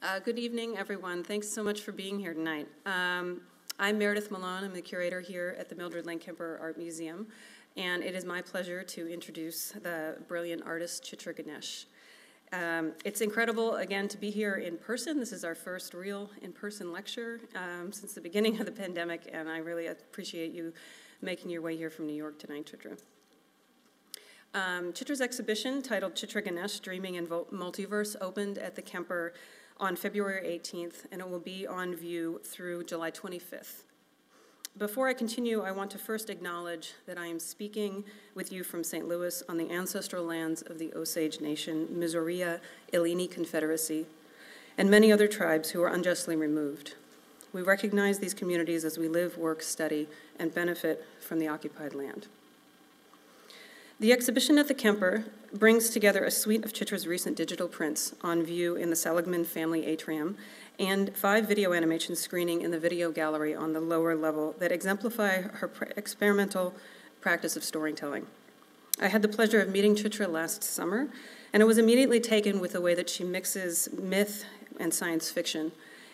Uh, good evening, everyone. Thanks so much for being here tonight. Um, I'm Meredith Malone. I'm the curator here at the Mildred Lane Kemper Art Museum, and it is my pleasure to introduce the brilliant artist Chitra Ganesh. Um, it's incredible, again, to be here in person. This is our first real in person lecture um, since the beginning of the pandemic, and I really appreciate you making your way here from New York tonight, Chitra. Um, Chitra's exhibition, titled Chitra Ganesh Dreaming in Multiverse, opened at the Kemper on February 18th, and it will be on view through July 25th. Before I continue, I want to first acknowledge that I am speaking with you from St. Louis on the ancestral lands of the Osage Nation, Missouri Illini Confederacy, and many other tribes who are unjustly removed. We recognize these communities as we live, work, study, and benefit from the occupied land. The exhibition at the Kemper brings together a suite of Chitra's recent digital prints on view in the Seligman family atrium and five video animation screening in the video gallery on the lower level that exemplify her experimental practice of storytelling. I had the pleasure of meeting Chitra last summer, and I was immediately taken with the way that she mixes myth and science fiction,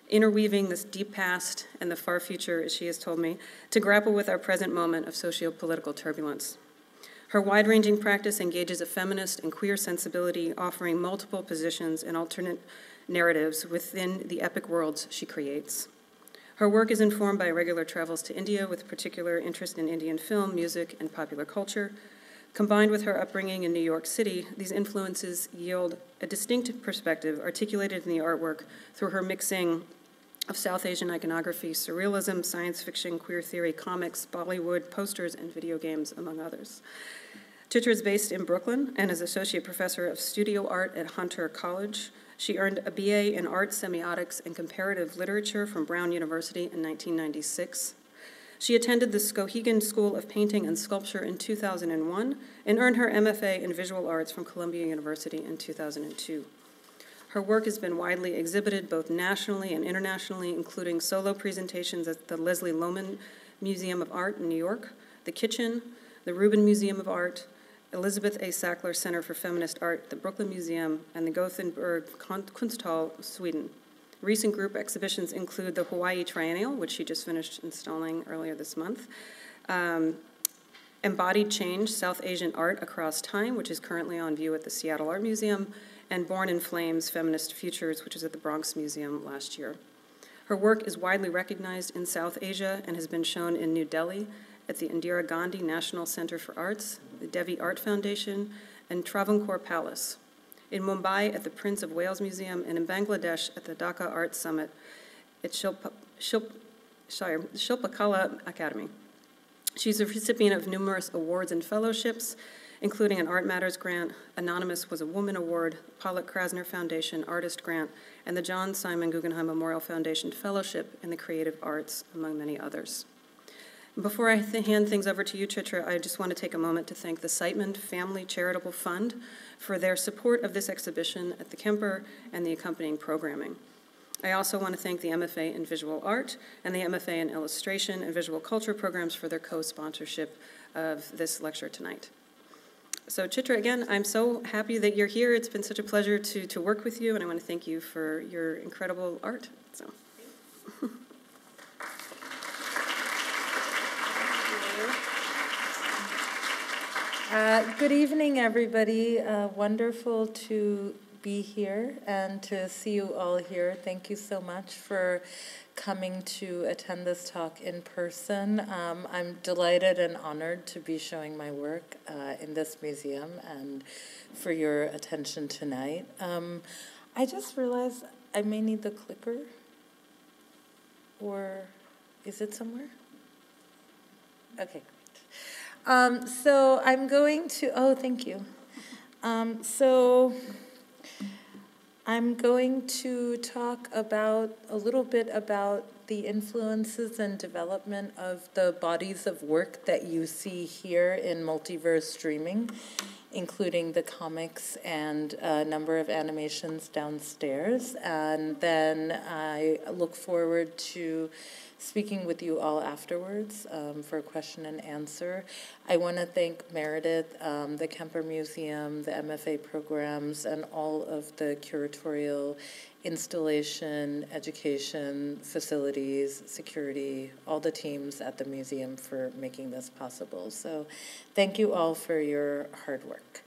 interweaving this deep past and the far future, as she has told me, to grapple with our present moment of socio-political turbulence. Her wide ranging practice engages a feminist and queer sensibility, offering multiple positions and alternate narratives within the epic worlds she creates. Her work is informed by regular travels to India with particular interest in Indian film, music, and popular culture. Combined with her upbringing in New York City, these influences yield a distinct perspective articulated in the artwork through her mixing of South Asian iconography, surrealism, science fiction, queer theory, comics, Bollywood, posters, and video games, among others. Chitra is based in Brooklyn and is associate professor of studio art at Hunter College. She earned a BA in art semiotics and comparative literature from Brown University in 1996. She attended the Skowhegan School of Painting and Sculpture in 2001 and earned her MFA in visual arts from Columbia University in 2002. Her work has been widely exhibited both nationally and internationally, including solo presentations at the Leslie Lohman Museum of Art in New York, the Kitchen, the Rubin Museum of Art, Elizabeth A. Sackler Center for Feminist Art, the Brooklyn Museum, and the Gothenburg Kunsthall, Sweden. Recent group exhibitions include the Hawaii Triennial, which she just finished installing earlier this month, um, Embodied Change, South Asian Art Across Time, which is currently on view at the Seattle Art Museum, and Born in Flames Feminist Futures, which was at the Bronx Museum last year. Her work is widely recognized in South Asia and has been shown in New Delhi at the Indira Gandhi National Center for Arts, the Devi Art Foundation, and Travancore Palace, in Mumbai at the Prince of Wales Museum, and in Bangladesh at the Dhaka Art Summit at Shilpa, Shilp, Shilpakala Academy. She's a recipient of numerous awards and fellowships, including an Art Matters grant, Anonymous was a Woman Award, Pollock Krasner Foundation Artist Grant, and the John Simon Guggenheim Memorial Foundation Fellowship in the Creative Arts, among many others. Before I th hand things over to you, Chitra, I just want to take a moment to thank the Siteman Family Charitable Fund for their support of this exhibition at the Kemper and the accompanying programming. I also want to thank the MFA in Visual Art and the MFA in Illustration and Visual Culture programs for their co-sponsorship of this lecture tonight. So Chitra, again, I'm so happy that you're here. It's been such a pleasure to, to work with you, and I want to thank you for your incredible art. So. Uh, good evening, everybody. Uh, wonderful to be here and to see you all here. Thank you so much for coming to attend this talk in person. Um, I'm delighted and honored to be showing my work uh, in this museum and for your attention tonight. Um, I just realized I may need the clicker, or is it somewhere? Okay. Um, so I'm going to, oh, thank you. Um, so I'm going to talk about a little bit about the influences and development of the bodies of work that you see here in multiverse dreaming, including the comics and a number of animations downstairs. And then I look forward to speaking with you all afterwards um, for a question and answer. I want to thank Meredith, um, the Kemper Museum, the MFA programs, and all of the curatorial installation, education, facilities, security, all the teams at the museum for making this possible. So thank you all for your hard work.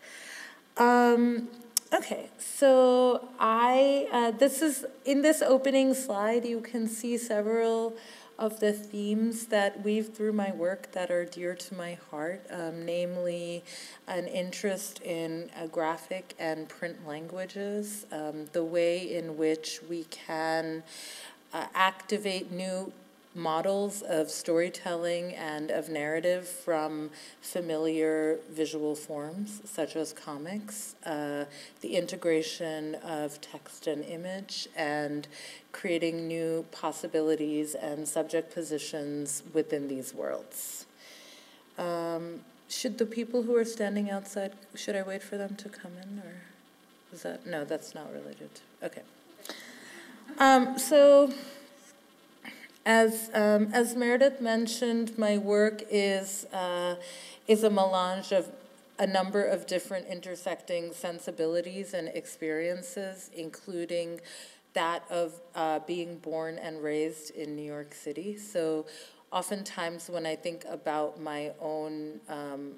Um, okay, so I, uh, this is, in this opening slide, you can see several of the themes that weave through my work that are dear to my heart, um, namely an interest in uh, graphic and print languages, um, the way in which we can uh, activate new models of storytelling and of narrative from familiar visual forms, such as comics, uh, the integration of text and image, and creating new possibilities and subject positions within these worlds. Um, should the people who are standing outside, should I wait for them to come in, or is that, no, that's not related. Okay. Um, so, as, um, as Meredith mentioned, my work is, uh, is a melange of a number of different intersecting sensibilities and experiences, including that of uh, being born and raised in New York City. So, oftentimes, when I think about my own um,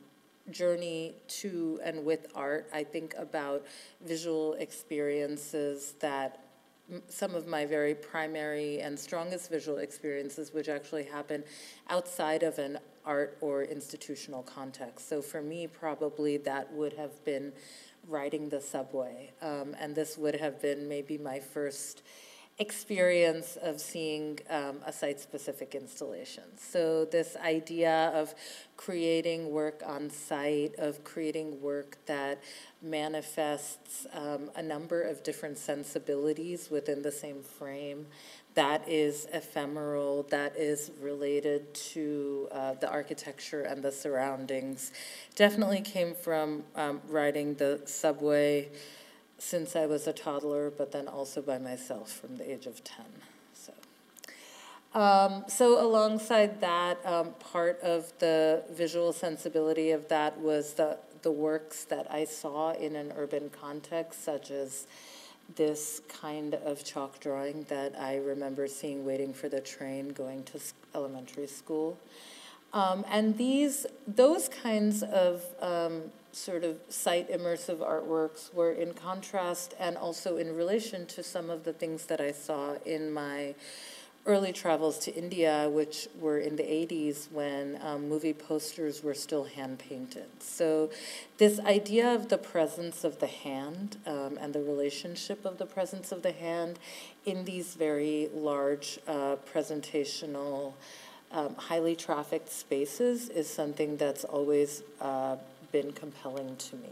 journey to and with art, I think about visual experiences that some of my very primary and strongest visual experiences, which actually happen outside of an art or institutional context. So for me, probably that would have been riding the subway. Um, and this would have been maybe my first experience of seeing um, a site-specific installation. So this idea of creating work on site, of creating work that manifests um, a number of different sensibilities within the same frame, that is ephemeral, that is related to uh, the architecture and the surroundings, definitely came from um, riding the subway, since I was a toddler, but then also by myself from the age of 10. So, um, so alongside that, um, part of the visual sensibility of that was the, the works that I saw in an urban context, such as this kind of chalk drawing that I remember seeing waiting for the train going to elementary school. Um, and these, those kinds of um, sort of site immersive artworks were in contrast and also in relation to some of the things that I saw in my early travels to India, which were in the 80s when um, movie posters were still hand painted. So, this idea of the presence of the hand um, and the relationship of the presence of the hand in these very large uh, presentational, um, highly trafficked spaces is something that's always uh, been compelling to me.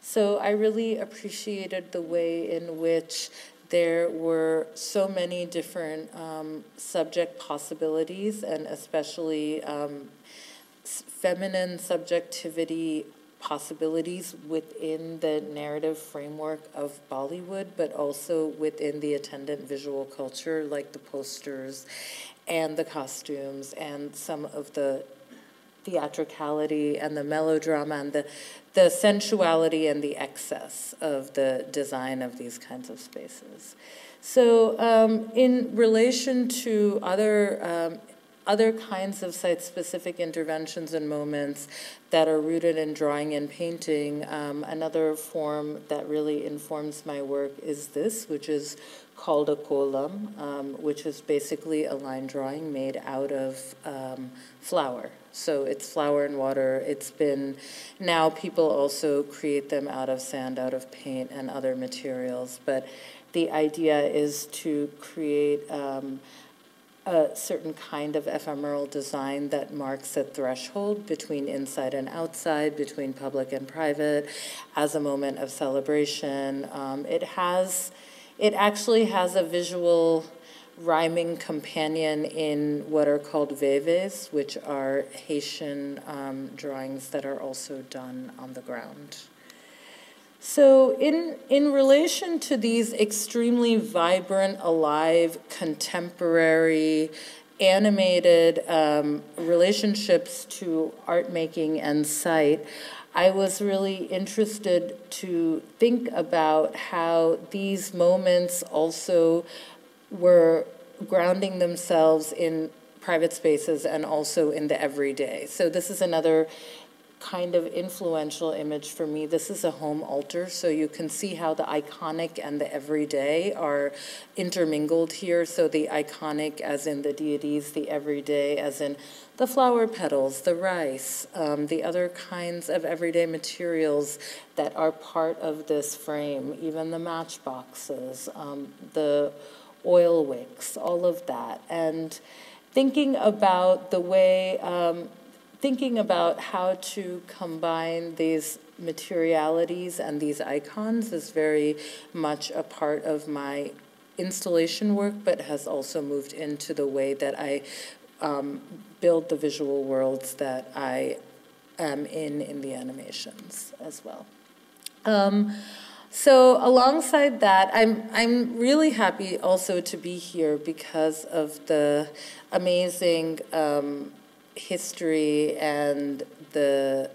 So I really appreciated the way in which there were so many different um, subject possibilities, and especially um, feminine subjectivity possibilities within the narrative framework of Bollywood, but also within the attendant visual culture, like the posters and the costumes and some of the theatricality and the melodrama and the, the sensuality and the excess of the design of these kinds of spaces. So, um, in relation to other um, other kinds of site-specific interventions and moments that are rooted in drawing and painting, um, another form that really informs my work is this, which is called a kolam, um, which is basically a line drawing made out of um, flour. So it's flour and water. It's been, now people also create them out of sand, out of paint, and other materials. But the idea is to create um, a certain kind of ephemeral design that marks a threshold between inside and outside, between public and private, as a moment of celebration. Um, it has, it actually has a visual rhyming companion in what are called veves, which are Haitian um, drawings that are also done on the ground. So, in, in relation to these extremely vibrant, alive, contemporary, animated um, relationships to art making and sight, I was really interested to think about how these moments also were grounding themselves in private spaces and also in the everyday. So this is another kind of influential image for me. This is a home altar, so you can see how the iconic and the everyday are intermingled here. So the iconic as in the deities, the everyday as in the flower petals, the rice, um, the other kinds of everyday materials that are part of this frame, even the matchboxes, um, the oil wicks, all of that. And thinking about the way um, thinking about how to combine these materialities and these icons is very much a part of my installation work, but has also moved into the way that I um, build the visual worlds that I am in in the animations as well. Um, so alongside that, I'm I'm really happy also to be here because of the amazing um, history and the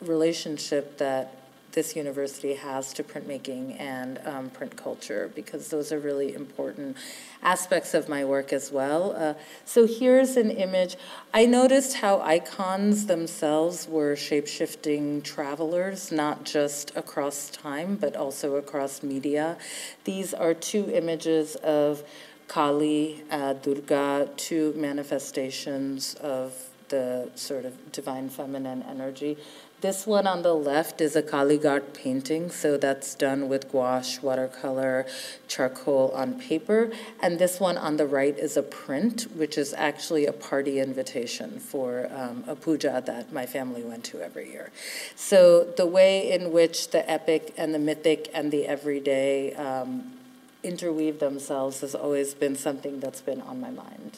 relationship that this university has to printmaking and um, print culture because those are really important aspects of my work as well. Uh, so here's an image. I noticed how icons themselves were shape-shifting travelers, not just across time, but also across media. These are two images of Kali, uh, Durga, two manifestations of the sort of divine feminine energy. This one on the left is a Kalighat painting, so that's done with gouache, watercolor, charcoal on paper. And this one on the right is a print, which is actually a party invitation for um, a puja that my family went to every year. So the way in which the epic and the mythic and the everyday um, interweave themselves has always been something that's been on my mind.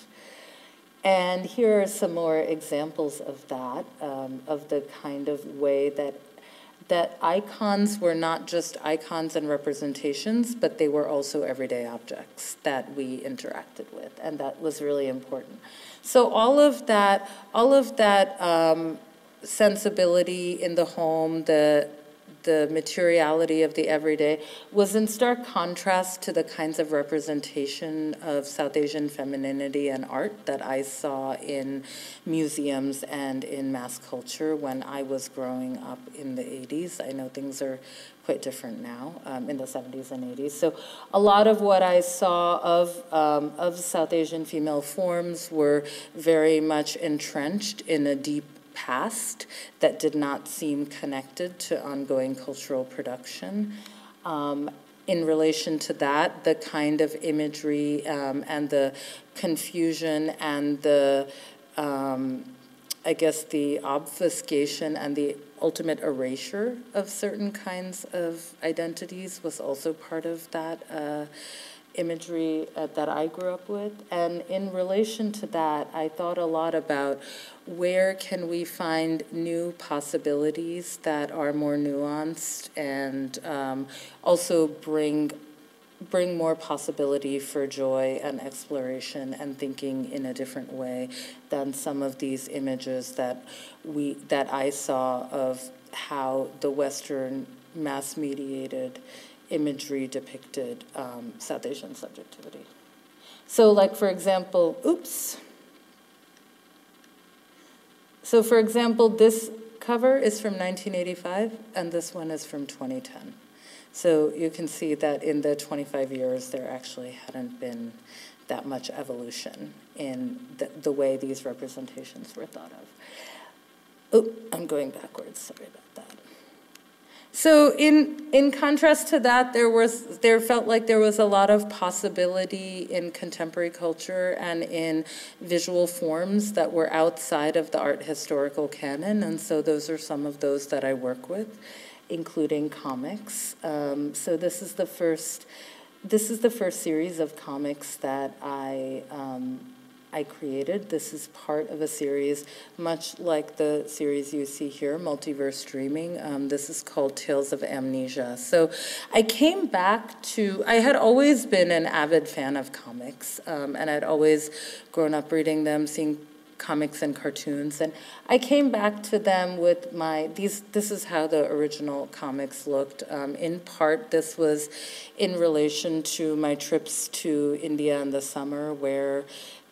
And here are some more examples of that, um, of the kind of way that that icons were not just icons and representations, but they were also everyday objects that we interacted with, and that was really important. So all of that, all of that um, sensibility in the home, the the materiality of the everyday was in stark contrast to the kinds of representation of South Asian femininity and art that I saw in museums and in mass culture when I was growing up in the 80s. I know things are quite different now um, in the 70s and 80s. So a lot of what I saw of, um, of South Asian female forms were very much entrenched in a deep past that did not seem connected to ongoing cultural production. Um, in relation to that, the kind of imagery um, and the confusion and the, um, I guess, the obfuscation and the ultimate erasure of certain kinds of identities was also part of that. Uh, imagery uh, that I grew up with. And in relation to that, I thought a lot about where can we find new possibilities that are more nuanced and um, also bring bring more possibility for joy and exploration and thinking in a different way than some of these images that we that I saw of how the Western mass mediated imagery depicted um, South Asian subjectivity. So like for example, oops. So for example, this cover is from 1985 and this one is from 2010. So you can see that in the 25 years there actually hadn't been that much evolution in the, the way these representations were thought of. Oh, I'm going backwards, sorry about that. So in in contrast to that, there was there felt like there was a lot of possibility in contemporary culture and in visual forms that were outside of the art historical canon, and so those are some of those that I work with, including comics. Um, so this is the first this is the first series of comics that I um, I created. This is part of a series, much like the series you see here, Multiverse Dreaming. Um, this is called Tales of Amnesia. So I came back to, I had always been an avid fan of comics, um, and I'd always grown up reading them, seeing comics and cartoons and I came back to them with my these this is how the original comics looked um, in part this was in relation to my trips to India in the summer where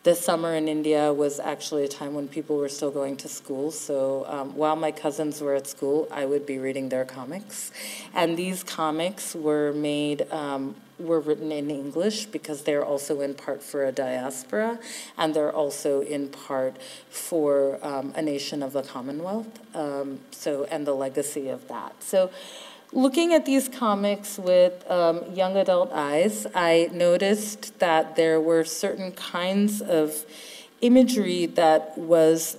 the summer in India was actually a time when people were still going to school. So um, while my cousins were at school, I would be reading their comics. And these comics were made, um, were written in English because they're also in part for a diaspora and they're also in part for um, a nation of the Commonwealth. Um, so, and the legacy of that. So, Looking at these comics with um, young adult eyes, I noticed that there were certain kinds of imagery that was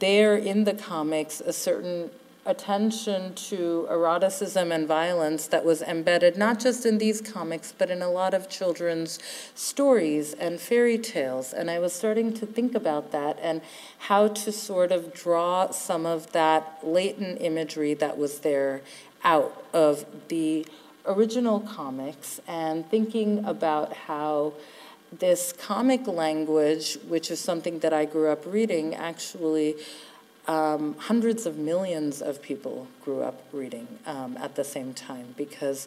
there in the comics, a certain attention to eroticism and violence that was embedded not just in these comics, but in a lot of children's stories and fairy tales. And I was starting to think about that and how to sort of draw some of that latent imagery that was there out of the original comics and thinking about how this comic language, which is something that I grew up reading, actually um, hundreds of millions of people grew up reading um, at the same time because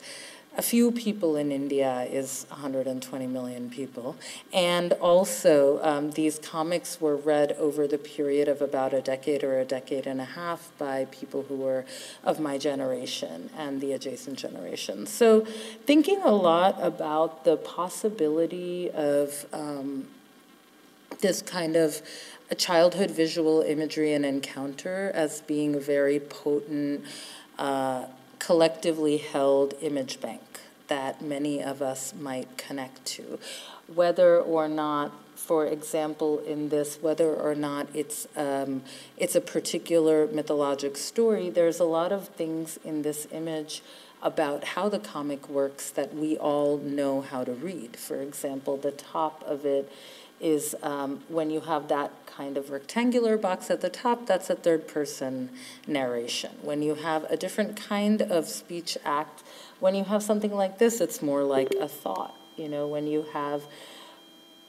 a few people in India is 120 million people. And also, um, these comics were read over the period of about a decade or a decade and a half by people who were of my generation and the adjacent generation. So, thinking a lot about the possibility of um, this kind of a childhood visual imagery and encounter as being a very potent. Uh, collectively held image bank that many of us might connect to. Whether or not, for example, in this, whether or not it's, um, it's a particular mythologic story, there's a lot of things in this image about how the comic works that we all know how to read. For example, the top of it is um, when you have that kind of rectangular box at the top, that's a third person narration. When you have a different kind of speech act, when you have something like this, it's more like a thought. You know, when you have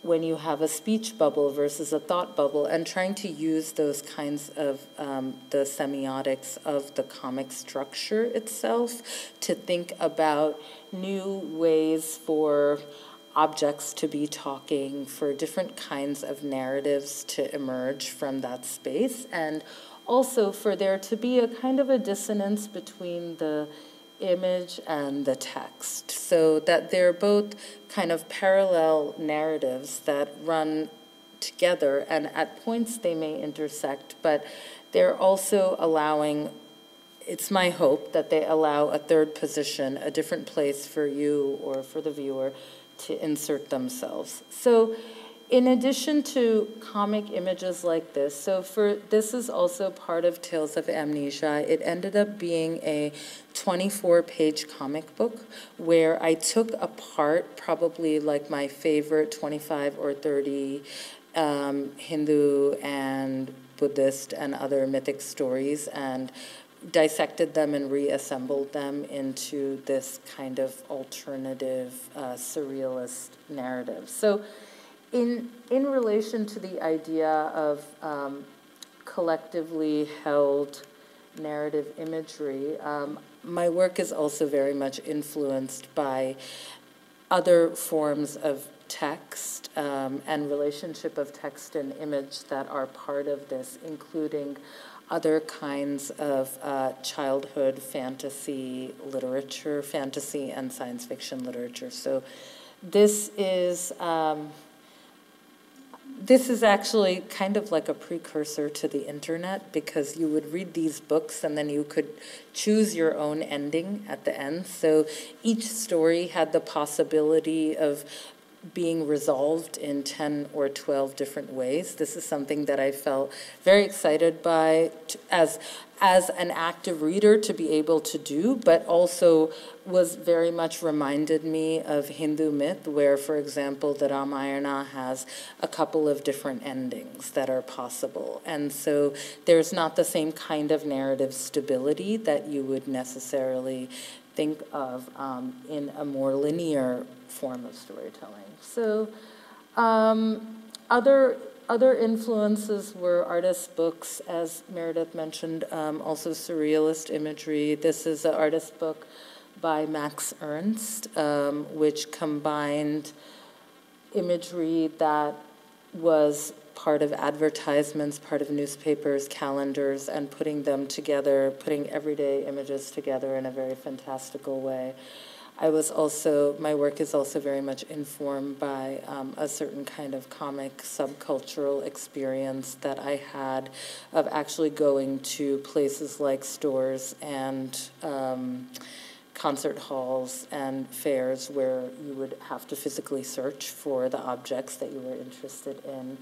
when you have a speech bubble versus a thought bubble, and trying to use those kinds of um, the semiotics of the comic structure itself to think about new ways for objects to be talking, for different kinds of narratives to emerge from that space, and also for there to be a kind of a dissonance between the image and the text, so that they're both kind of parallel narratives that run together, and at points they may intersect, but they're also allowing it's my hope that they allow a third position, a different place for you or for the viewer to insert themselves. So in addition to comic images like this, so for this is also part of Tales of Amnesia. It ended up being a 24-page comic book where I took apart probably like my favorite 25 or 30 um, Hindu and Buddhist and other mythic stories and dissected them and reassembled them into this kind of alternative uh, surrealist narrative. So, in in relation to the idea of um, collectively held narrative imagery, um, my work is also very much influenced by other forms of text um, and relationship of text and image that are part of this, including other kinds of uh, childhood fantasy literature, fantasy and science fiction literature. So this is um, this is actually kind of like a precursor to the internet because you would read these books and then you could choose your own ending at the end. So each story had the possibility of being resolved in 10 or 12 different ways. This is something that I felt very excited by as, as an active reader to be able to do, but also was very much reminded me of Hindu myth, where, for example, the Ramayana has a couple of different endings that are possible. And so there's not the same kind of narrative stability that you would necessarily think of um, in a more linear form of storytelling. So um, other other influences were artist books, as Meredith mentioned, um, also surrealist imagery. This is an artist book by Max Ernst, um, which combined imagery that was part of advertisements, part of newspapers, calendars, and putting them together, putting everyday images together in a very fantastical way. I was also, my work is also very much informed by um, a certain kind of comic subcultural experience that I had of actually going to places like stores and um, concert halls and fairs where you would have to physically search for the objects that you were interested in.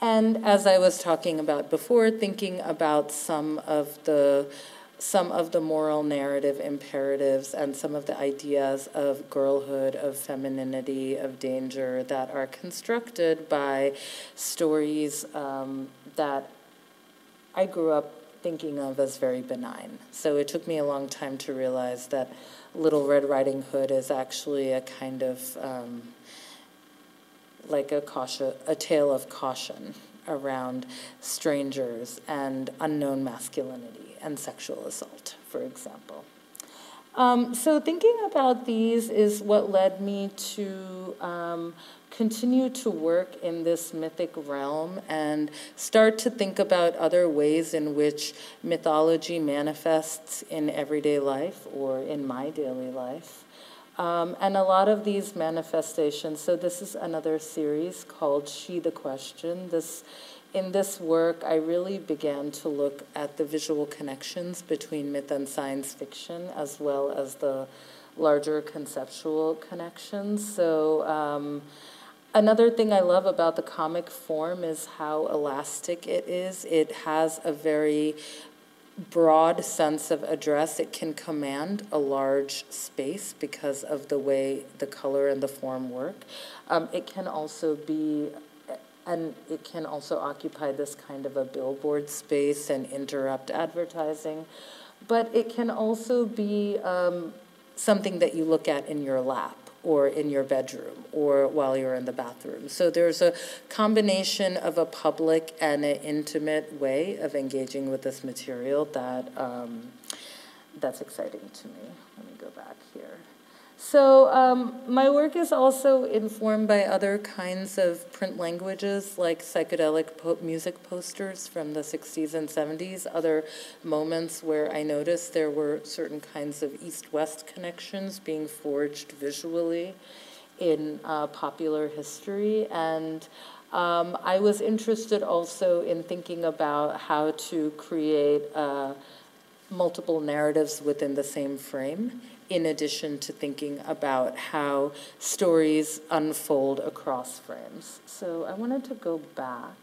And as I was talking about before, thinking about some of the some of the moral narrative imperatives and some of the ideas of girlhood, of femininity, of danger that are constructed by stories um, that I grew up thinking of as very benign. So it took me a long time to realize that Little Red Riding Hood is actually a kind of um, like a caution, a tale of caution around strangers and unknown masculinity and sexual assault, for example. Um, so thinking about these is what led me to um, continue to work in this mythic realm and start to think about other ways in which mythology manifests in everyday life or in my daily life. Um, and a lot of these manifestations, so this is another series called She the Question. This in this work, I really began to look at the visual connections between myth and science fiction, as well as the larger conceptual connections. So, um, another thing I love about the comic form is how elastic it is. It has a very broad sense of address. It can command a large space because of the way the color and the form work. Um, it can also be and it can also occupy this kind of a billboard space and interrupt advertising. But it can also be um, something that you look at in your lap or in your bedroom or while you're in the bathroom. So there's a combination of a public and an intimate way of engaging with this material that um, that's exciting to me. Let me go back here. So um, my work is also informed by other kinds of print languages like psychedelic po music posters from the 60s and 70s, other moments where I noticed there were certain kinds of east-west connections being forged visually in uh, popular history. And um, I was interested also in thinking about how to create uh, multiple narratives within the same frame in addition to thinking about how stories unfold across frames. So I wanted to go back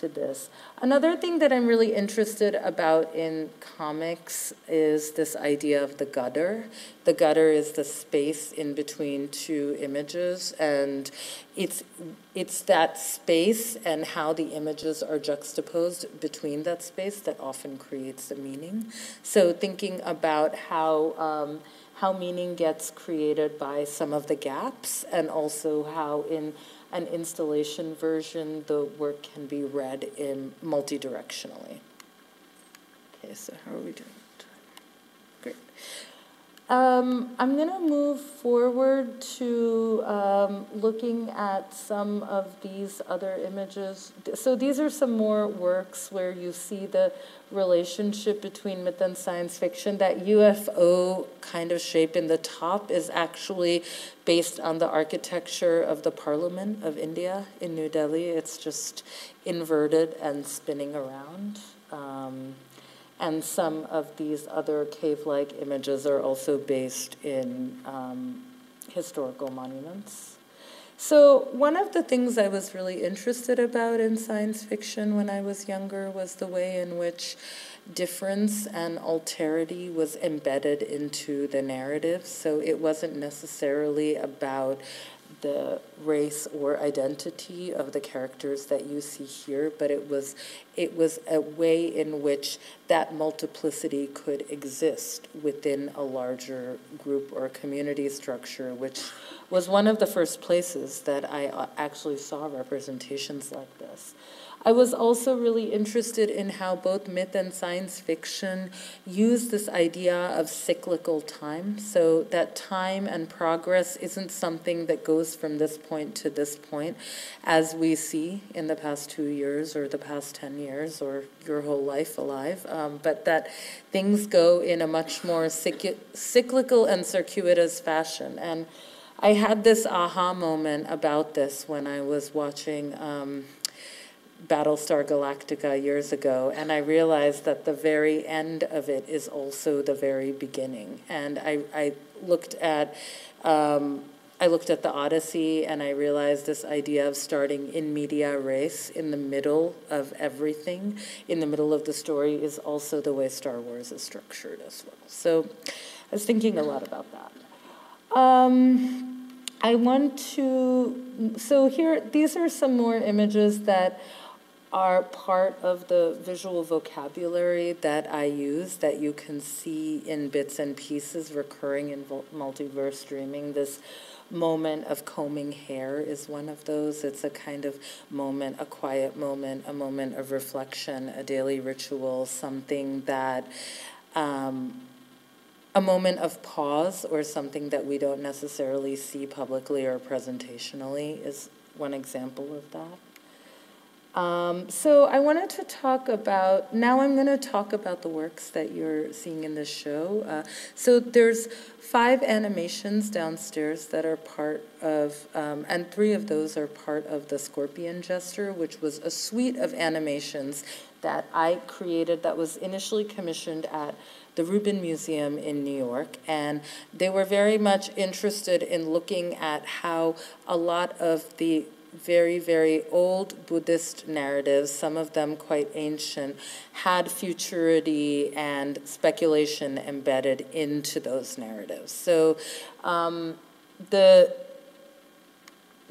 to this. Another thing that I'm really interested about in comics is this idea of the gutter. The gutter is the space in between two images, and it's it's that space and how the images are juxtaposed between that space that often creates the meaning. So thinking about how um, how meaning gets created by some of the gaps, and also how in an installation version, the work can be read in multi-directionally. Okay, so how are we doing? Um, I'm going to move forward to um, looking at some of these other images. So these are some more works where you see the relationship between myth and science fiction. That UFO kind of shape in the top is actually based on the architecture of the Parliament of India in New Delhi. It's just inverted and spinning around. Um, and some of these other cave-like images are also based in um, historical monuments. So, one of the things I was really interested about in science fiction when I was younger was the way in which difference and alterity was embedded into the narrative. So, it wasn't necessarily about the race or identity of the characters that you see here, but it was it was a way in which that multiplicity could exist within a larger group or community structure, which was one of the first places that I uh, actually saw representations like this. I was also really interested in how both myth and science fiction use this idea of cyclical time, so that time and progress isn't something that goes from this point to this point, as we see in the past two years or the past 10 years or your whole life alive, um, but that things go in a much more cyclical and circuitous fashion. And I had this aha moment about this when I was watching. Um, Battlestar Galactica years ago, and I realized that the very end of it is also the very beginning. And I, I looked at um, I looked at the Odyssey and I realized this idea of starting in media res in the middle of everything, in the middle of the story, is also the way Star Wars is structured as well. So I was thinking a lot about that. Um, I want to, so here, these are some more images that are part of the visual vocabulary that I use that you can see in bits and pieces recurring in multiverse dreaming. This moment of combing hair is one of those. It's a kind of moment, a quiet moment, a moment of reflection, a daily ritual, something that. Um, a moment of pause or something that we don't necessarily see publicly or presentationally is one example of that. Um, so I wanted to talk about, now I'm going to talk about the works that you're seeing in this show. Uh, so there's five animations downstairs that are part of, um, and three of those are part of the Scorpion Gesture, which was a suite of animations that I created that was initially commissioned at the Rubin Museum in New York, and they were very much interested in looking at how a lot of the very, very old Buddhist narratives, some of them quite ancient, had futurity and speculation embedded into those narratives. So um, the,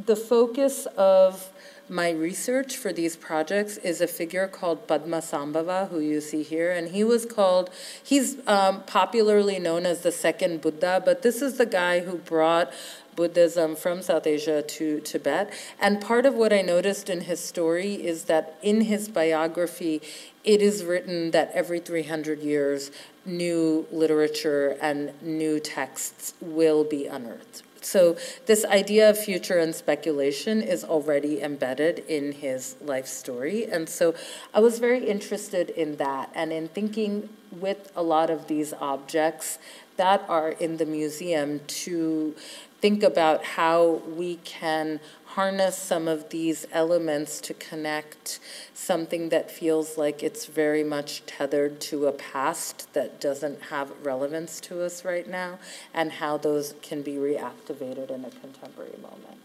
the focus of my research for these projects is a figure called Padmasambhava, who you see here, and he was called, he's um, popularly known as the second Buddha, but this is the guy who brought Buddhism from South Asia to Tibet. And part of what I noticed in his story is that in his biography, it is written that every 300 years, new literature and new texts will be unearthed. So, this idea of future and speculation is already embedded in his life story. And so, I was very interested in that and in thinking with a lot of these objects that are in the museum to think about how we can harness some of these elements to connect something that feels like it's very much tethered to a past that doesn't have relevance to us right now, and how those can be reactivated in a contemporary moment.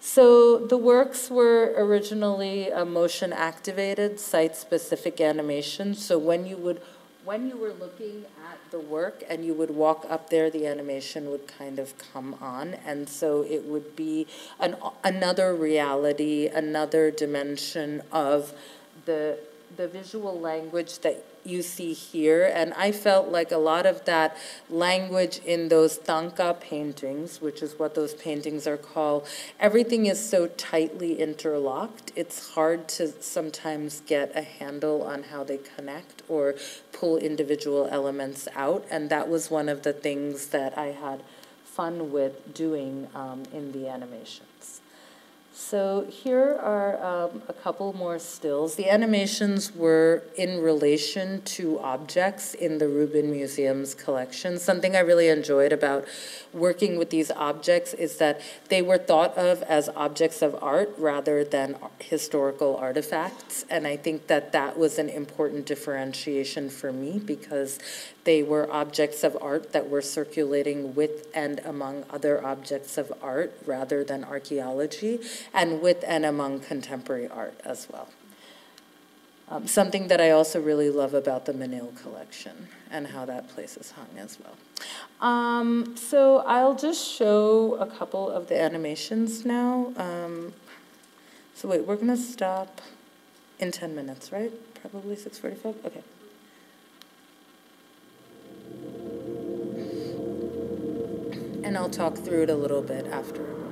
So the works were originally motion activated, site specific animation. So when you would when you were looking at the work and you would walk up there, the animation would kind of come on. And so it would be an, another reality, another dimension of the, the visual language that you see here. And I felt like a lot of that language in those Thangka paintings, which is what those paintings are called, everything is so tightly interlocked. It's hard to sometimes get a handle on how they connect or pull individual elements out. And that was one of the things that I had fun with doing um, in the animation. So here are um, a couple more stills. The animations were in relation to objects in the Rubin Museum's collection. Something I really enjoyed about working with these objects is that they were thought of as objects of art rather than historical artifacts. And I think that that was an important differentiation for me because they were objects of art that were circulating with and among other objects of art rather than archaeology, and with and among contemporary art as well. Um, something that I also really love about the Menil collection and how that place is hung as well. Um, so I'll just show a couple of the animations now. Um, so wait, we're gonna stop in 10 minutes, right? Probably 6.45, okay. And I'll talk through it a little bit afterwards.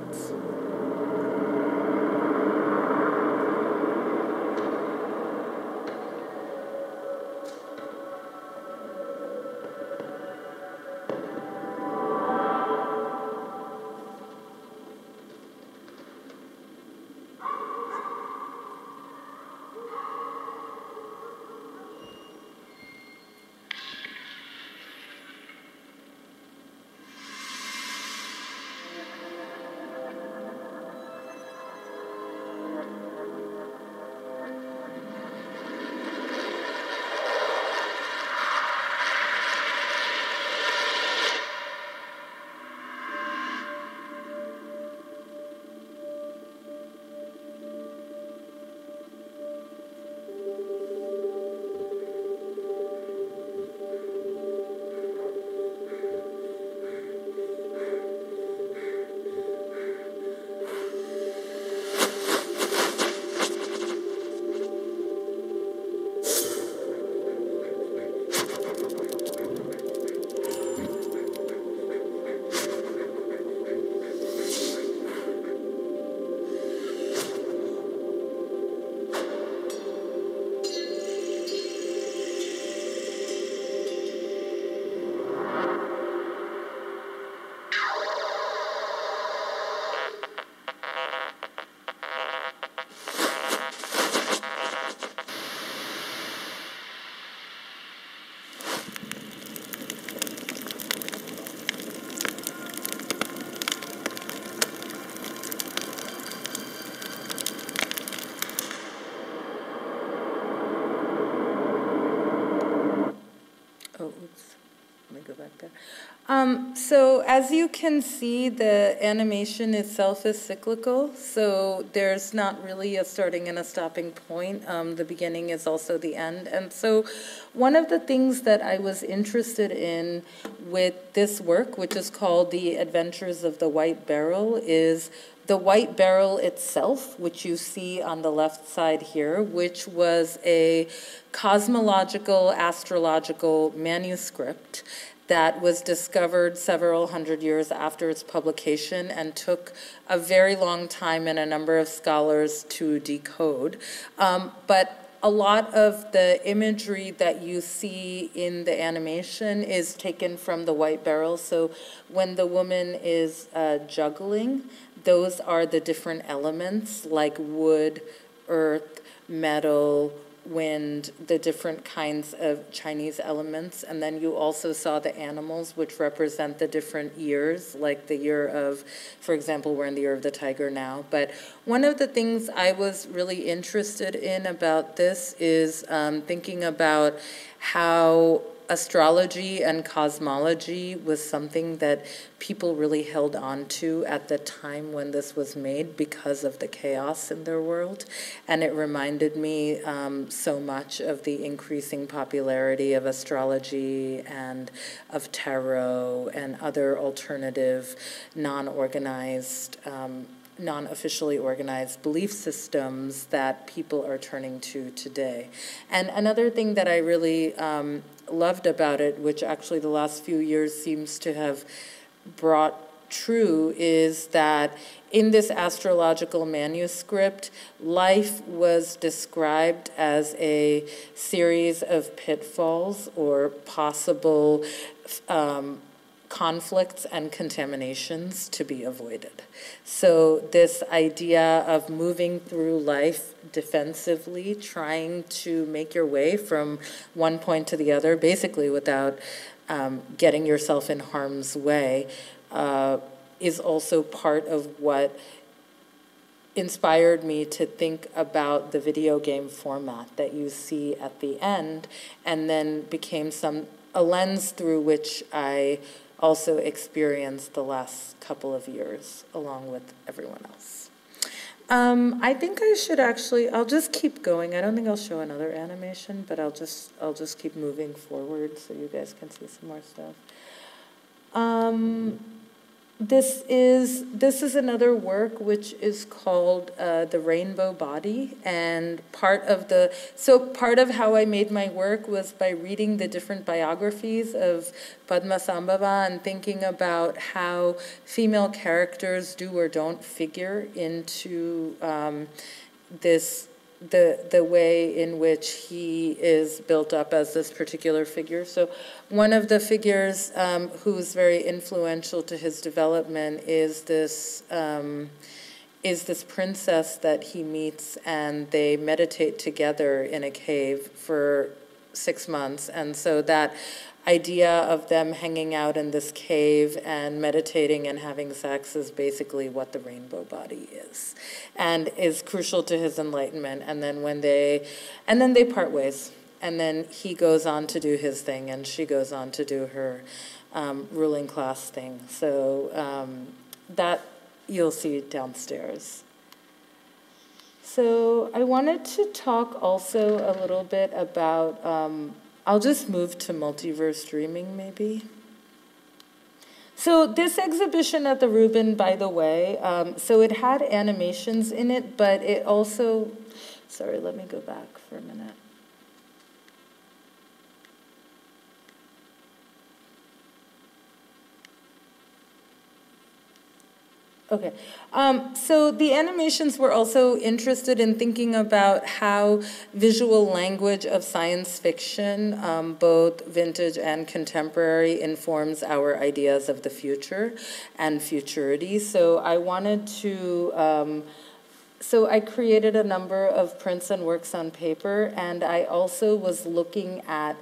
So as you can see, the animation itself is cyclical. So there's not really a starting and a stopping point. Um, the beginning is also the end. And so one of the things that I was interested in with this work, which is called The Adventures of the White Beryl, is the white beryl itself, which you see on the left side here, which was a cosmological astrological manuscript that was discovered several hundred years after its publication and took a very long time and a number of scholars to decode. Um, but a lot of the imagery that you see in the animation is taken from the white beryl. So when the woman is uh, juggling, those are the different elements like wood, earth, metal, wind, the different kinds of Chinese elements. And then you also saw the animals, which represent the different years, like the year of, for example, we're in the year of the tiger now. But one of the things I was really interested in about this is um, thinking about how astrology and cosmology was something that people really held on to at the time when this was made because of the chaos in their world. And it reminded me um, so much of the increasing popularity of astrology and of tarot and other alternative, non organized. Um, non officially organized belief systems that people are turning to today. And another thing that I really um, loved about it, which actually the last few years seems to have brought true, is that in this astrological manuscript, life was described as a series of pitfalls or possible um, conflicts and contaminations to be avoided. So, this idea of moving through life defensively, trying to make your way from one point to the other, basically without um, getting yourself in harm's way, uh, is also part of what inspired me to think about the video game format that you see at the end, and then became some a lens through which I also experienced the last couple of years along with everyone else. Um, I think I should actually, I'll just keep going. I don't think I'll show another animation, but I'll just, I'll just keep moving forward so you guys can see some more stuff. Um, this is this is another work which is called uh, the Rainbow Body, and part of the so part of how I made my work was by reading the different biographies of Padmasambhava and thinking about how female characters do or don't figure into um, this the the way in which he is built up as this particular figure. So, one of the figures um, who's very influential to his development is this um, is this princess that he meets, and they meditate together in a cave for six months, and so that idea of them hanging out in this cave and meditating and having sex is basically what the rainbow body is and is crucial to his enlightenment. And then when they and then they part ways. And then he goes on to do his thing and she goes on to do her um, ruling class thing. So um, that you'll see downstairs so i wanted to talk also a little bit about um, I'll just move to multiverse dreaming maybe. So this exhibition at the Rubin, by the way, um, so it had animations in it, but it also, sorry, let me go back for a minute. Okay. Um, so the animations were also interested in thinking about how visual language of science fiction, um, both vintage and contemporary, informs our ideas of the future and futurity. So I wanted to. Um, so I created a number of prints and works on paper, and I also was looking at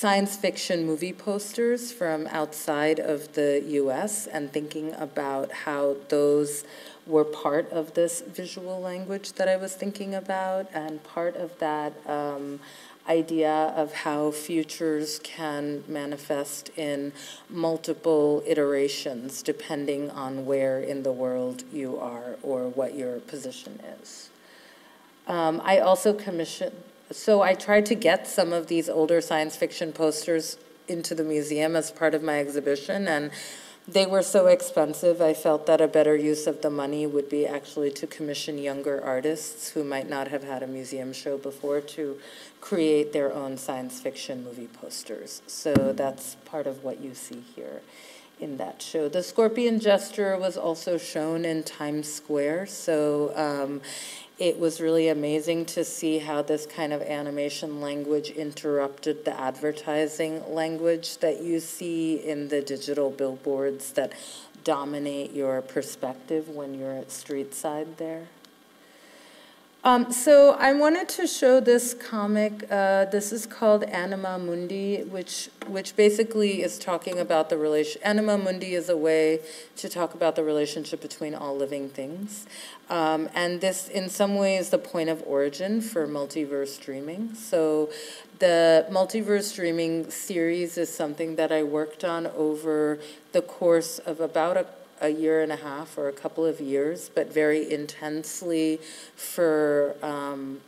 science fiction movie posters from outside of the US and thinking about how those were part of this visual language that I was thinking about, and part of that um, idea of how futures can manifest in multiple iterations depending on where in the world you are or what your position is. Um, I also commissioned so I tried to get some of these older science fiction posters into the museum as part of my exhibition, and they were so expensive, I felt that a better use of the money would be actually to commission younger artists who might not have had a museum show before to create their own science fiction movie posters. So that's part of what you see here in that show. The Scorpion Gesture was also shown in Times Square, so um, it was really amazing to see how this kind of animation language interrupted the advertising language that you see in the digital billboards that dominate your perspective when you're at street side there. Um, so I wanted to show this comic. Uh, this is called Anima Mundi, which which basically is talking about the relation. Anima Mundi is a way to talk about the relationship between all living things, um, and this, in some ways, the point of origin for multiverse dreaming. So, the multiverse dreaming series is something that I worked on over the course of about a a year and a half or a couple of years, but very intensely for um,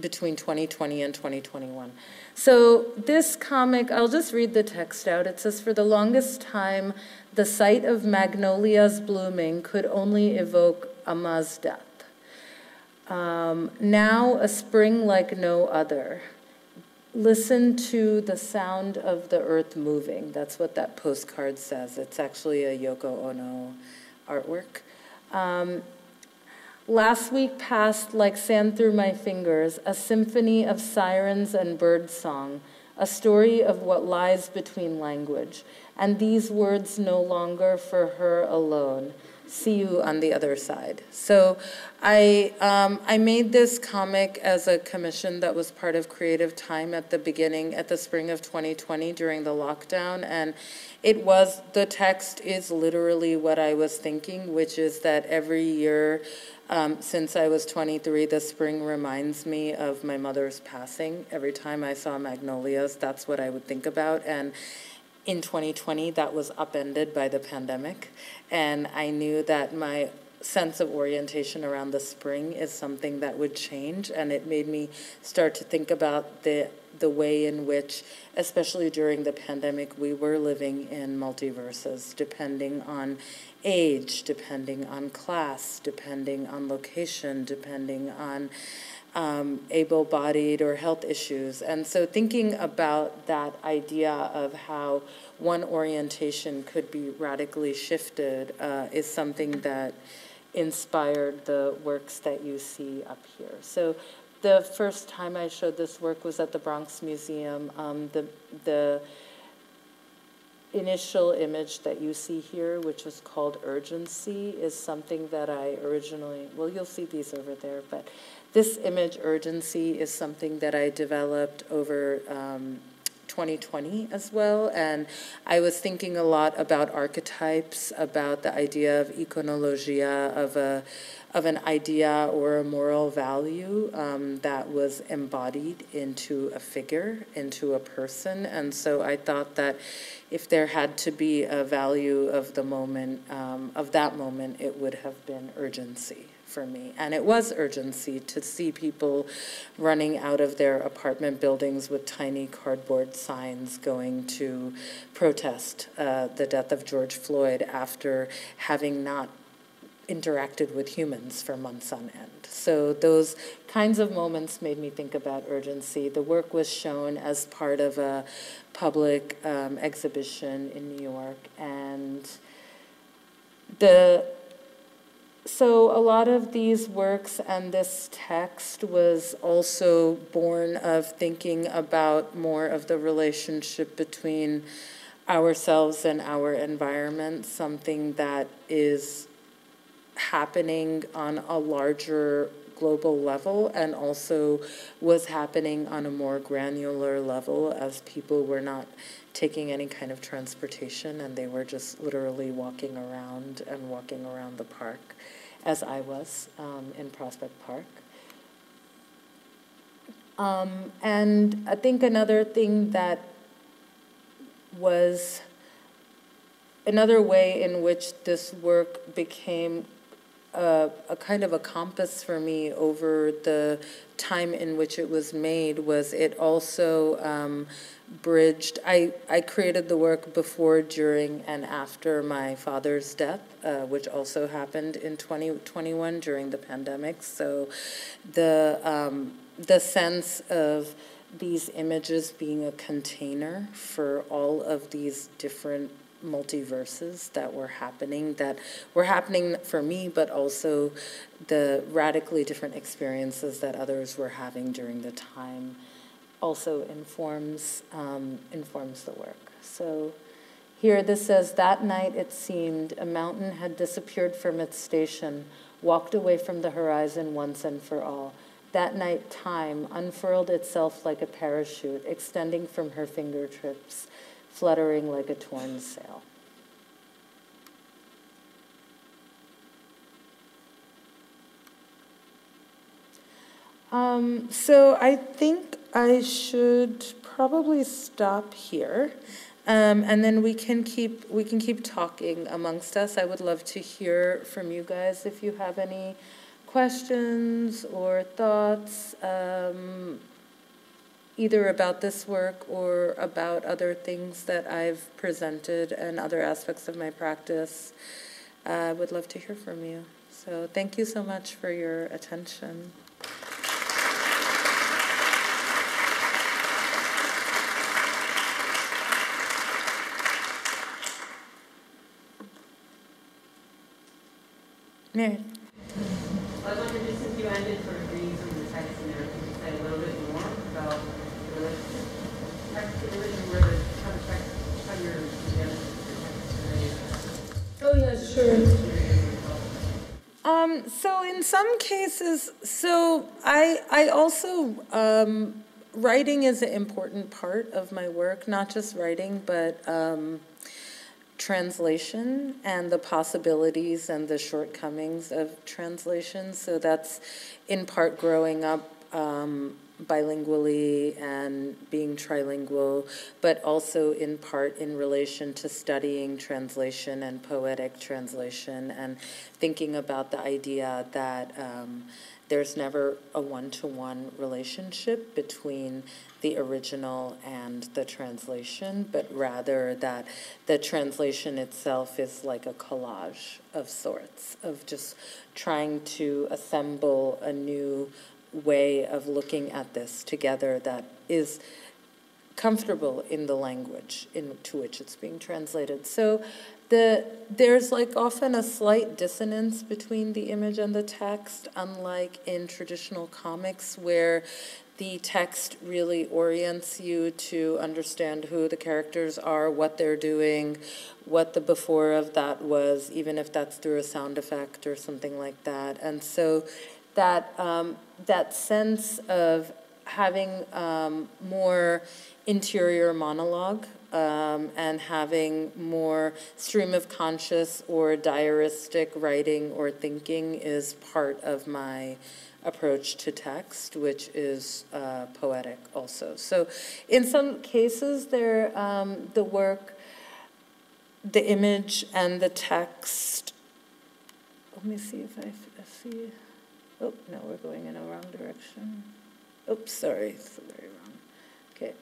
between 2020 and 2021. So this comic, I'll just read the text out. It says, For the longest time, the sight of magnolias blooming could only evoke Amma's death. Um, now, a spring like no other listen to the sound of the earth moving. That's what that postcard says. It's actually a Yoko Ono artwork. Um, last week passed like sand through my fingers, a symphony of sirens and bird song, a story of what lies between language. And these words no longer for her alone see you on the other side. So I, um, I made this comic as a commission that was part of Creative Time at the beginning, at the spring of 2020 during the lockdown. And it was, the text is literally what I was thinking, which is that every year um, since I was 23, the spring reminds me of my mother's passing. Every time I saw magnolias, that's what I would think about. And in 2020, that was upended by the pandemic. And I knew that my sense of orientation around the spring is something that would change. And it made me start to think about the, the way in which, especially during the pandemic, we were living in multiverses, depending on age, depending on class, depending on location, depending on um, able bodied or health issues. And so, thinking about that idea of how one orientation could be radically shifted uh, is something that inspired the works that you see up here. So, the first time I showed this work was at the Bronx Museum. Um, the, the initial image that you see here, which was called Urgency, is something that I originally, well, you'll see these over there, but this image, Urgency, is something that I developed over um, 2020 as well. And I was thinking a lot about archetypes, about the idea of iconologia, of a of an idea or a moral value um, that was embodied into a figure, into a person. And so I thought that if there had to be a value of the moment, um, of that moment, it would have been urgency for me. And it was urgency to see people running out of their apartment buildings with tiny cardboard signs going to protest uh, the death of George Floyd after having not interacted with humans for months on end. So those kinds of moments made me think about urgency. The work was shown as part of a public um, exhibition in New York, and the so a lot of these works and this text was also born of thinking about more of the relationship between ourselves and our environment, something that is happening on a larger global level and also was happening on a more granular level as people were not taking any kind of transportation and they were just literally walking around and walking around the park as I was um, in Prospect Park. Um, and I think another thing that was another way in which this work became a, a, kind of a compass for me over the time in which it was made was it also um, bridged. I, I created the work before, during, and after my father's death, uh, which also happened in 2021 during the pandemic. So the, um, the sense of these images being a container for all of these different multiverses that were happening that were happening for me but also the radically different experiences that others were having during the time also informs, um, informs the work. So here this says, That night it seemed a mountain had disappeared from its station, walked away from the horizon once and for all. That night time unfurled itself like a parachute, extending from her fingertips, fluttering like a torn sail. Um, so I think I should probably stop here. Um, and then we can keep we can keep talking amongst us. I would love to hear from you guys if you have any questions or thoughts, um, either about this work or about other things that I've presented and other aspects of my practice. Uh, I would love to hear from you. So thank you so much for your attention. Mary. I was wondering, just since you ended sort Um, so in some cases, so I I also um, writing is an important part of my work. Not just writing, but um, translation and the possibilities and the shortcomings of translation. So that's in part growing up um, bilingually and being trilingual, but also in part in relation to studying translation and poetic translation and thinking about the idea that um, there's never a one to one relationship between the original and the translation, but rather that the translation itself is like a collage of sorts, of just trying to assemble a new way of looking at this together that is comfortable in the language into which it's being translated. So the there's like often a slight dissonance between the image and the text, unlike in traditional comics where the text really orients you to understand who the characters are, what they're doing, what the before of that was, even if that's through a sound effect or something like that. And so that um, that sense of having um, more interior monologue um, and having more stream of conscious or diaristic writing or thinking is part of my approach to text, which is uh, poetic also. So, in some cases, there um, the work, the image, and the text. Let me see if I see. Oh, no, we're going in a wrong direction. Oops, sorry, it's very wrong. Okay.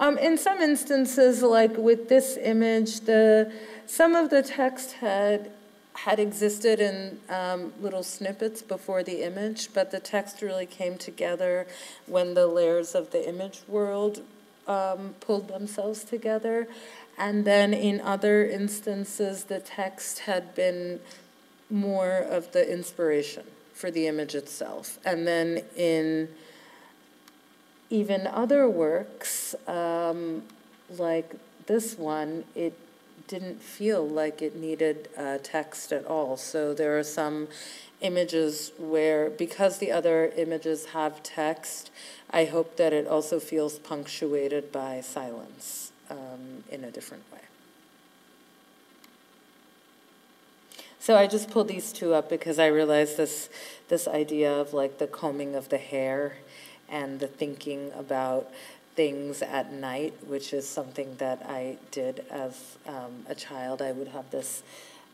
Um, in some instances, like with this image, the some of the text had had existed in um, little snippets before the image, but the text really came together when the layers of the image world um, pulled themselves together. And then in other instances, the text had been more of the inspiration for the image itself. And then in even other works, um, like this one, it didn't feel like it needed uh, text at all. So there are some images where, because the other images have text, I hope that it also feels punctuated by silence um, in a different way. So I just pulled these two up because I realized this this idea of like the combing of the hair and the thinking about things at night, which is something that I did as um, a child. I would have this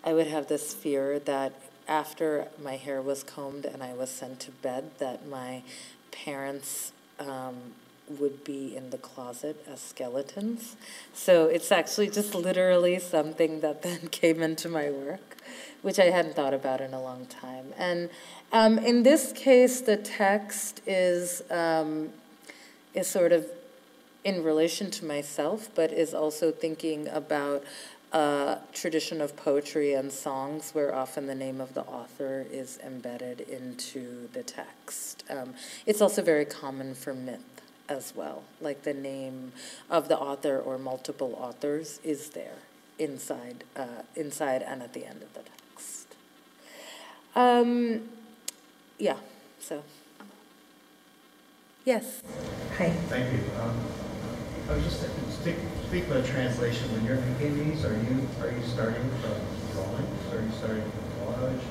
I would have this fear that after my hair was combed and I was sent to bed, that my parents um, would be in the closet as skeletons. So it's actually just literally something that then came into my work which I hadn't thought about in a long time. And um, in this case, the text is um, is sort of in relation to myself, but is also thinking about a tradition of poetry and songs where often the name of the author is embedded into the text. Um, it's also very common for myth as well, like the name of the author or multiple authors is there inside, uh, inside and at the end of the text. Um, yeah, so. Yes. Hi. Thank you. Um, I was just speak, speak about translation. When you're making these, are you are you starting from drawings? Are you starting from collage,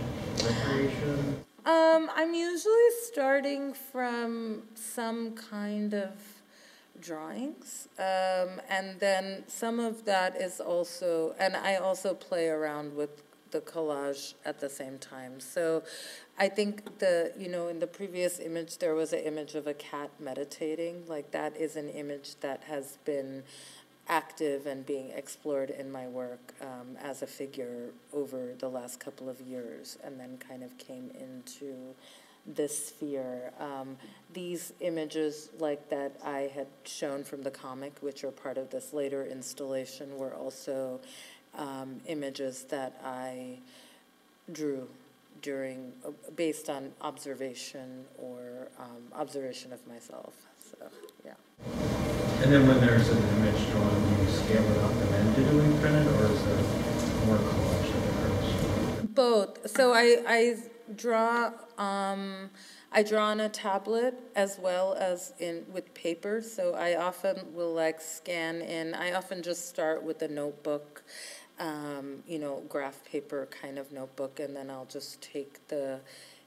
recreation? Um, I'm usually starting from some kind of drawings, um, and then some of that is also, and I also play around with the collage at the same time. So I think the, you know, in the previous image, there was an image of a cat meditating. Like that is an image that has been active and being explored in my work um, as a figure over the last couple of years and then kind of came into this sphere. Um, these images, like that I had shown from the comic, which are part of this later installation, were also um, images that I drew during, uh, based on observation or um, observation of myself. So, yeah. And then when there's an image drawn, do you scale it up and then do it or is there more collage that occurs? Both. So I, I draw um, I draw on a tablet as well as in with paper. So I often will like scan in. I often just start with a notebook, um, you know, graph paper kind of notebook, and then I'll just take the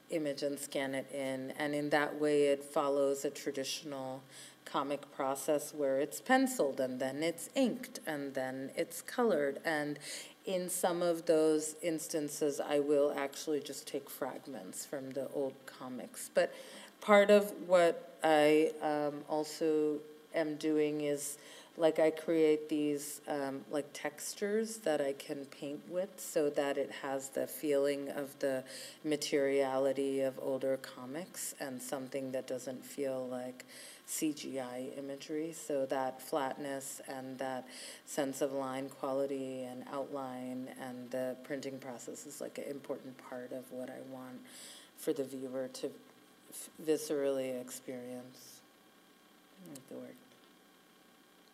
image and scan it in. And in that way, it follows a traditional comic process where it's penciled and then it's inked and then it's colored and in some of those instances, I will actually just take fragments from the old comics. But part of what I um, also am doing is like I create these um, like textures that I can paint with so that it has the feeling of the materiality of older comics and something that doesn't feel like CGI imagery, so that flatness and that sense of line quality and outline and the printing process is like an important part of what I want for the viewer to viscerally experience. The word.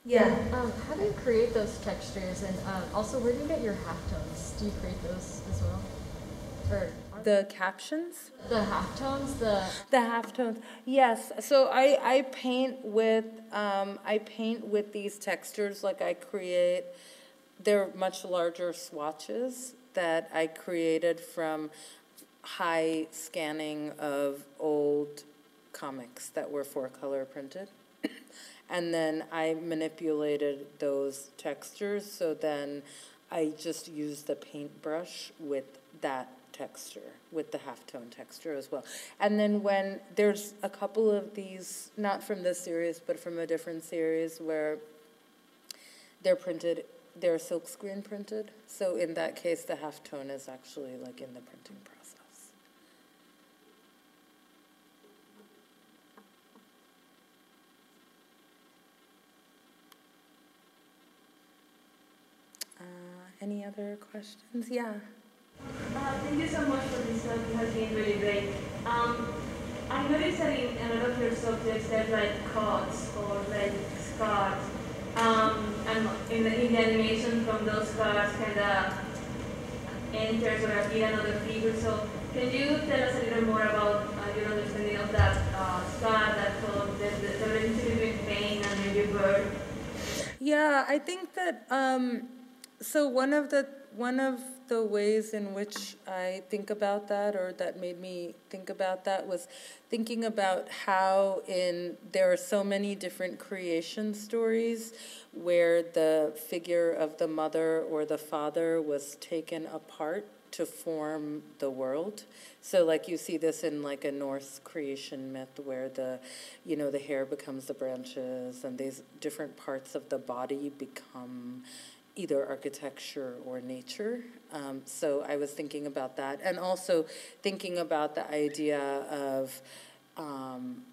Yeah. Um, how do you create those textures, and um, also where do you get your halftones? Do you create those as well? Or the captions? The half tones the the half tones Yes. So I I paint with um, I paint with these textures. Like I create, they're much larger swatches that I created from high scanning of old comics that were four color printed. and then I manipulated those textures. So then I just used the paintbrush with that texture, with the halftone texture as well. And then when there's a couple of these, not from this series, but from a different series where they're printed, they're silkscreen printed. So in that case, the halftone is actually like in the printing process. Uh, any other questions? Yeah. Uh, thank you so much for this talk. It has been really great. Um, I noticed that in a lot of your subjects there's like cuts or like scars. Um, and in the, in the animation from those scars kind of enters or appear another figure. So can you tell us a little more about uh, your understanding of that uh, scar, that cut, the, the, the relationship between pain and maybe birth? Yeah, I think that um, so one of the one of the ways in which I think about that, or that made me think about that, was thinking about how in there are so many different creation stories where the figure of the mother or the father was taken apart to form the world. So like you see this in like a Norse creation myth where the you know the hair becomes the branches and these different parts of the body become either architecture or nature. Um, so I was thinking about that, and also thinking about the idea of, um,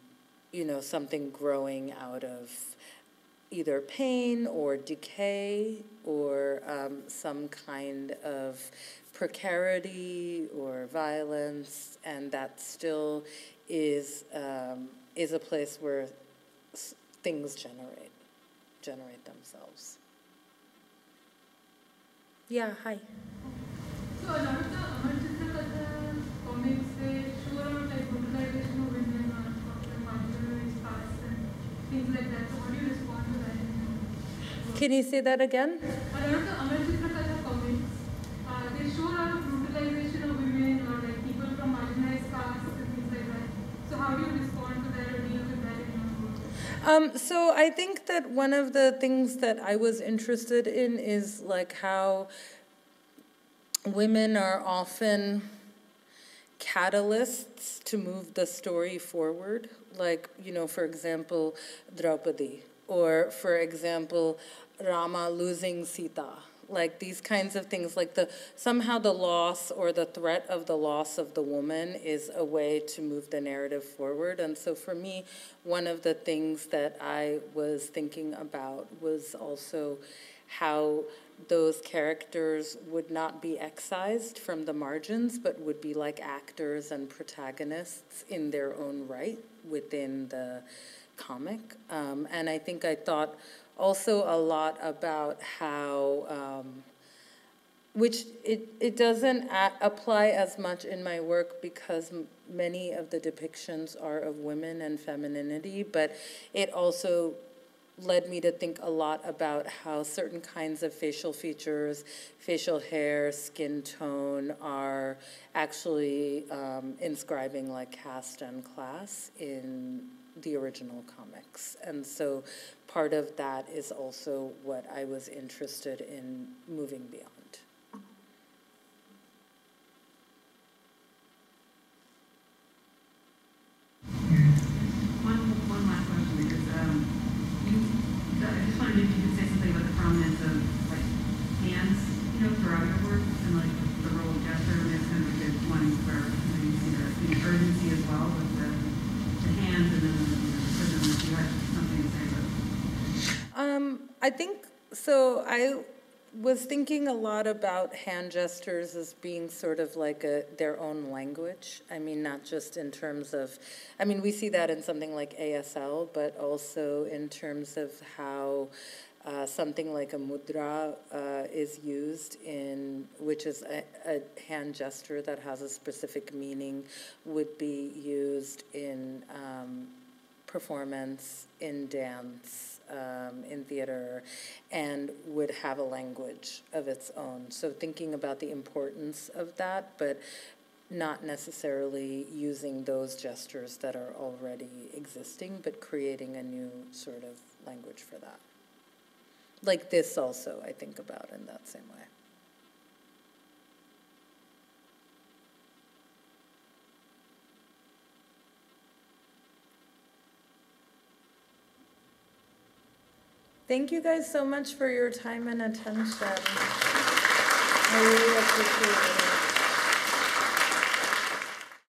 you know, something growing out of either pain or decay or um, some kind of precarity or violence, and that still is um, is a place where things generate generate themselves. Yeah, hi. So a lot of the Amar Chitra comics, they show around like brutalization of women or of marginalized castes and things like that. So how do you respond to that? Can you say that again? A lot of the Amar Chitra comics, uh, they show a lot of brutalization of women or like people from marginalized castes and things like that. So how do you respond to that or deal with that in your work? Um, so I think that one of the things that I was interested in is like how women are often catalysts to move the story forward. Like, you know, for example, Draupadi, or for example, Rama losing Sita. Like these kinds of things, like the somehow the loss or the threat of the loss of the woman is a way to move the narrative forward. And so for me, one of the things that I was thinking about was also how those characters would not be excised from the margins, but would be like actors and protagonists in their own right within the comic. Um, and I think I thought also a lot about how um, which it, it doesn't a- apply as much in my work because m- many of the depictions are of women and femininity, but it also led me to think a lot about how certain kinds of facial features, facial hair, skin tone are actually um, inscribing like caste and class in the original comics. And so part of that is also what I was interested in moving beyond. One, one last question, because, um, you, I just wondered if you could say something about the prominence of, like, hands, you know, throughout your work, and like, the role of gesture, and there's kind of a good one where, you know, you see the, the urgency as well with the, the hands, and then, the prison, if you had something to say about Um, I think so. I was thinking a lot about hand gestures as being sort of like a their own language. I mean, not just in terms of, I mean, we see that in something like ASL, but also in terms of how. Uh, something like a mudra uh, is used in, which is a, a hand gesture that has a specific meaning, would be used in um, performance, in dance, um, in theater, and would have a language of its own. So thinking about the importance of that, but not necessarily using those gestures that are already existing, but creating a new sort of language for that. Like this also, I think about in that same way. Thank you guys so much for your time and attention. I really appreciate it.